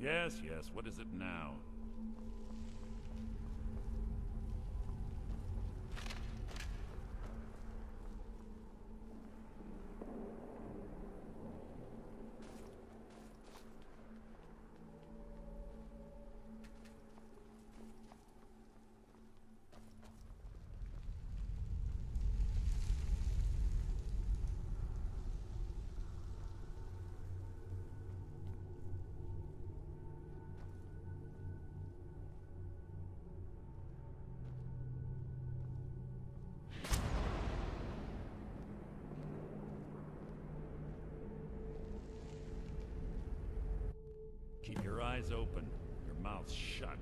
Yes, yes, what is it now? Eyes open, your mouth shut.